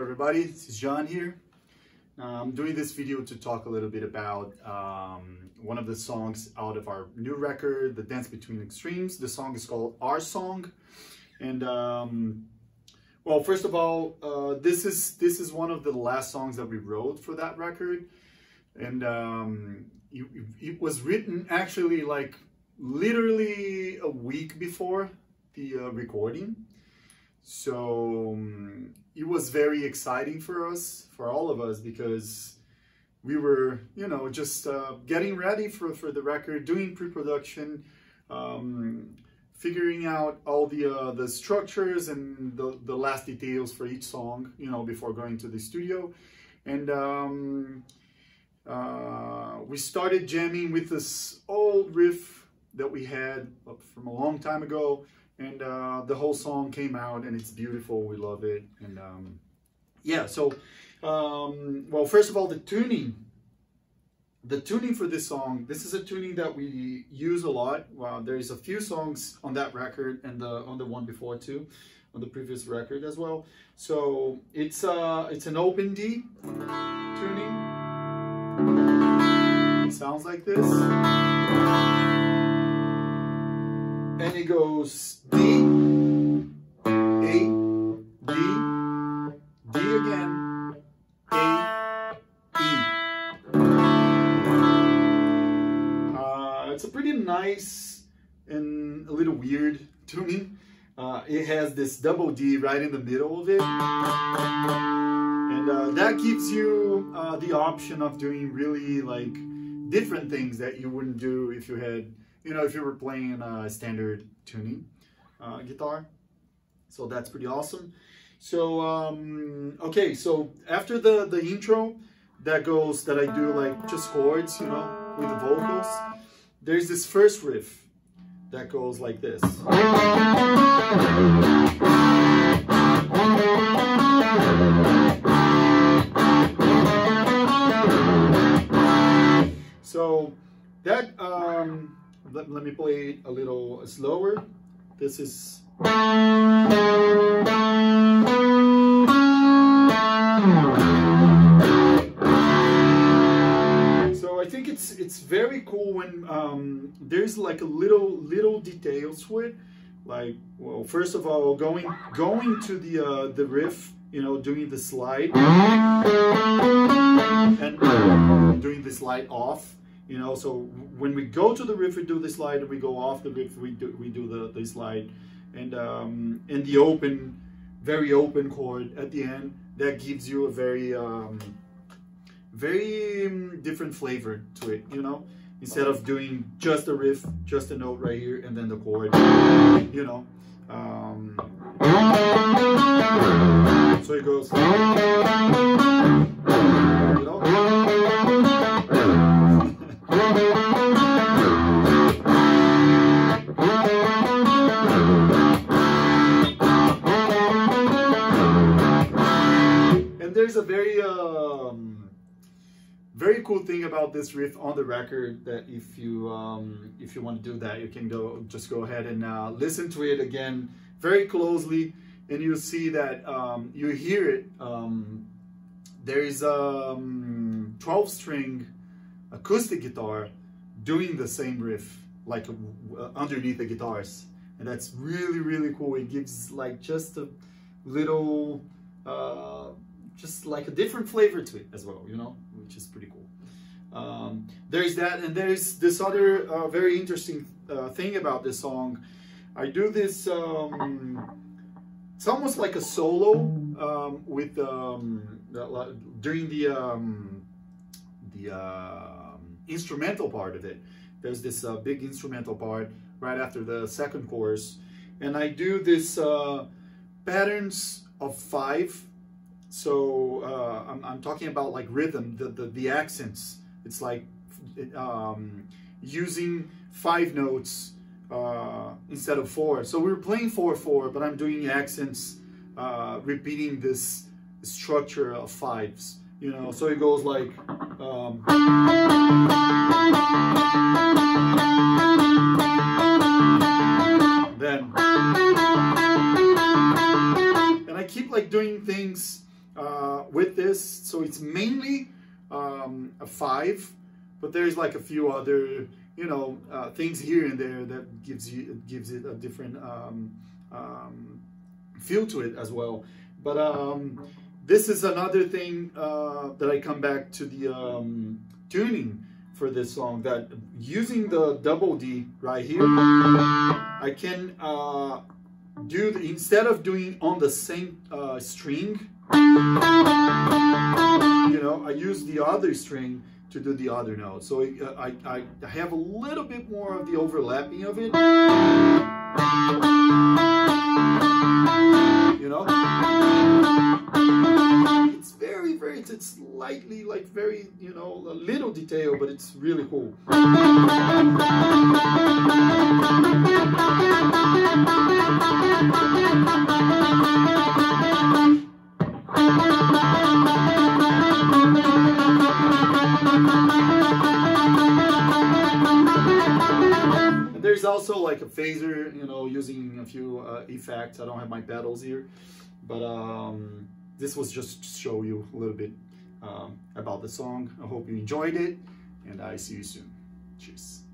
Everybody, this is Jean here. I'm doing this video to talk a little bit about um, one of the songs out of our new record, The Dance Between Extremes. The song is called Our Song. And um, well, first of all, uh, this is this is one of the last songs that we wrote for that record. And um, it, it was written actually like literally a week before the uh, recording. So um, it was very exciting for us, for all of us, because we were, you know, just uh, getting ready for, for the record, doing pre-production, um, figuring out all the uh, the structures and the, the last details for each song, you know, before going to the studio. And um, uh, we started jamming with this old riff that we had from a long time ago and uh, the whole song came out and it's beautiful. We love it. And um, yeah so um, well first of all the tuning. The tuning for this song this is a tuning that we use a lot. Well, there's a few songs on that record and the on the one before too on the previous record as well. So it's uh it's an open d tuning. It sounds like this and it goes D, A, D, D again, A, E. Uh, it's a pretty nice and a little weird tuning. Uh, it has this double D right in the middle of it. And uh, that gives you uh, the option of doing really like different things that you wouldn't do if you had you know, if you were playing a standard tuning uh, guitar. So that's pretty awesome. So, um, okay, so after the, the intro, that goes, that I do like just chords, you know, with the vocals, there's this first riff that goes like this. So that um, let, let me play it a little slower. This is... So I think it's it's very cool when um, there's like a little little details to it. Like, well, first of all, going going to the uh, the riff, you know, doing the slide and doing the slide off you know so when we go to the riff we do the slide and we go off the riff we do we do the, the slide. And um in the open very open chord at the end that gives you a very um very um, different flavor to it you know? Instead of doing just a riff just a note right here and then the chord you know? Um so it goes there's a very um, very cool thing about this riff on the record that if you um, if you want to do that you can go just go ahead and uh, listen to it again very closely. And you'll see that um, you hear it um, there is a um, 12 string acoustic guitar doing the same riff like uh, underneath the guitars. And that's really really cool. It gives like just a little uh, just like a different flavor to it as well you know which is pretty cool um, there's that and there's this other uh, very interesting uh, thing about this song I do this um, it's almost like a solo um, with um, during the um, the uh, instrumental part of it. There's this uh, big instrumental part right after the second chorus. And I do this uh, patterns of five. So uh, I'm, I'm, talking about like rhythm, the, the, the accents. It's like um, using five notes uh, instead of four. So we are playing 4-4, but I'm doing accents, uh, repeating this structure of fives you know so it goes like um, then and I keep like doing things uh, with this. So it's mainly um, a five, but there's like a few other, you know, uh, things here and there that gives you gives it a different um, um, feel to it as well. But um, this is another thing uh, that I come back to the um, tuning for this song that using the double D right here, I can uh, do the, instead of doing on the same uh, string, you know, I use the other string to do the other note. So uh, I, I, I have a little bit more of the overlapping of it. You know? It's very, very, it's slightly like very, you know, a little detail, but it's really cool. Also like a phaser, you know, using a few uh, effects. I don't have my pedals here, but um, this was just to show you a little bit um, about the song. I hope you enjoyed it, and I see you soon. Cheers.